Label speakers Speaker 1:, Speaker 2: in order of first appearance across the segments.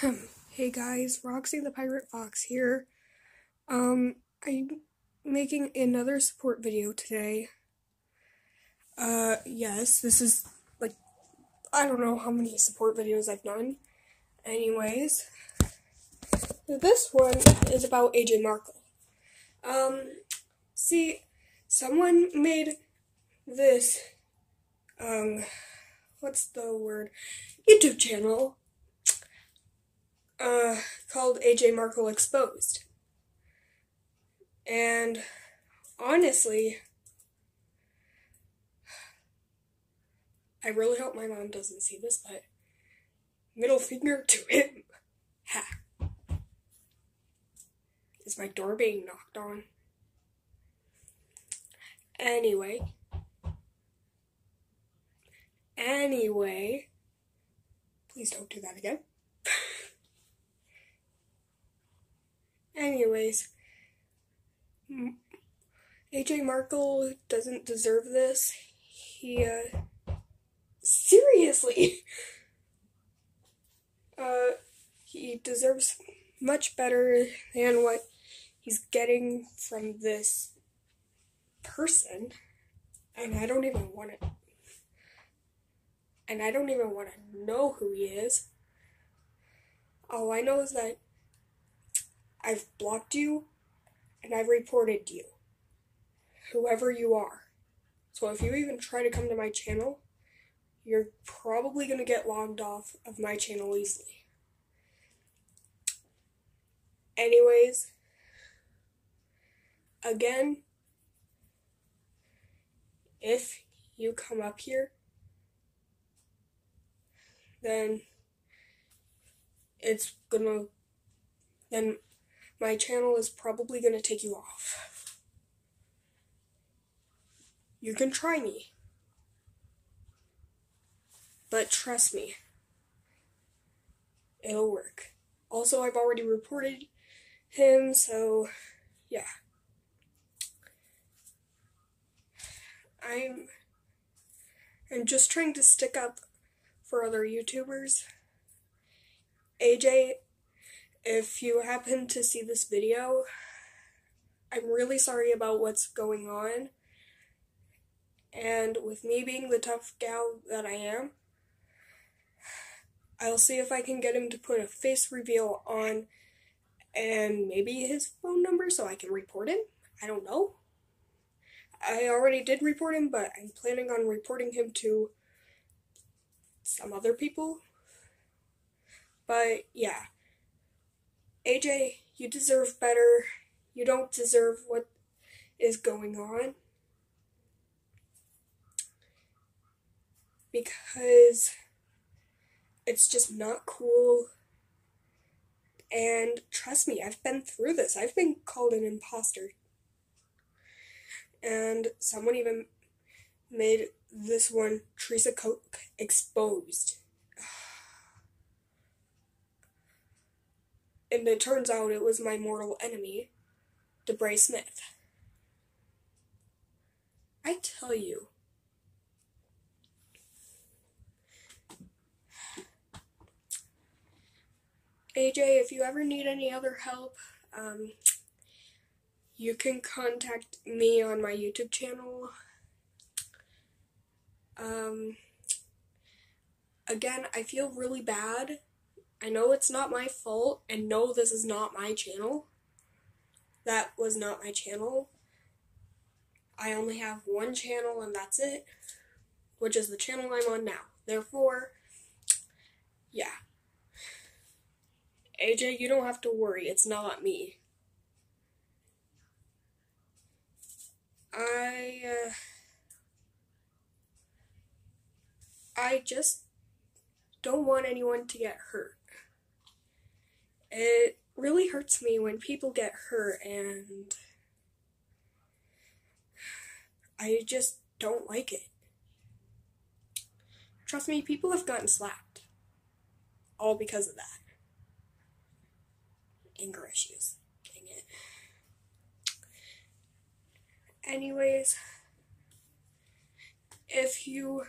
Speaker 1: hey guys, Roxy the Pirate Fox here. Um, I'm making another support video today. Uh, yes, this is like, I don't know how many support videos I've done. Anyways, this one is about AJ Markle. Um, see, someone made this, um, what's the word? YouTube channel uh, called AJ Markle Exposed. And honestly, I really hope my mom doesn't see this, but middle finger to him. Ha. Is my door being knocked on? Anyway. Anyway. Please don't do that again. Anyways, AJ Markle doesn't deserve this. He, uh, seriously, uh, he deserves much better than what he's getting from this person. And I don't even want to, and I don't even want to know who he is. All I know is that I've blocked you and I've reported you. Whoever you are. So if you even try to come to my channel, you're probably going to get logged off of my channel easily. Anyways, again, if you come up here, then it's gonna, then my channel is probably going to take you off. You can try me. But trust me, it'll work. Also, I've already reported him, so yeah. I'm I'm just trying to stick up for other YouTubers. AJ if you happen to see this video, I'm really sorry about what's going on. And with me being the tough gal that I am, I'll see if I can get him to put a face reveal on and maybe his phone number so I can report him. I don't know. I already did report him, but I'm planning on reporting him to some other people. But yeah. AJ, you deserve better. You don't deserve what is going on. Because it's just not cool. And trust me, I've been through this. I've been called an imposter. And someone even made this one Teresa Koch exposed. And it turns out it was my mortal enemy, Debray Smith. I tell you, AJ, if you ever need any other help, um, you can contact me on my YouTube channel. Um, again, I feel really bad I know it's not my fault, and no, this is not my channel. That was not my channel. I only have one channel, and that's it, which is the channel I'm on now. Therefore, yeah. AJ, you don't have to worry, it's not me. I, uh, I just don't want anyone to get hurt. It really hurts me when people get hurt and I just don't like it. Trust me, people have gotten slapped. All because of that. Anger issues. Dang it. Anyways, if you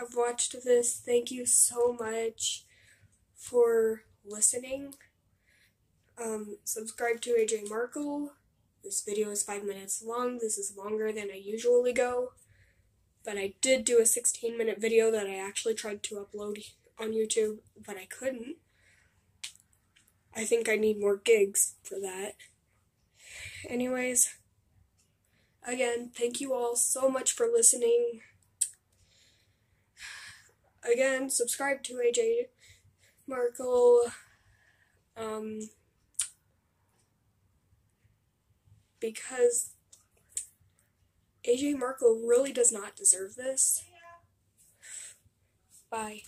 Speaker 1: have watched this, thank you so much for listening. Um, subscribe to AJ Markle. This video is five minutes long. This is longer than I usually go. But I did do a 16 minute video that I actually tried to upload on YouTube, but I couldn't. I think I need more gigs for that. Anyways, again, thank you all so much for listening. Again, subscribe to AJ Markle. Um, because AJ Markle really does not deserve this. Bye.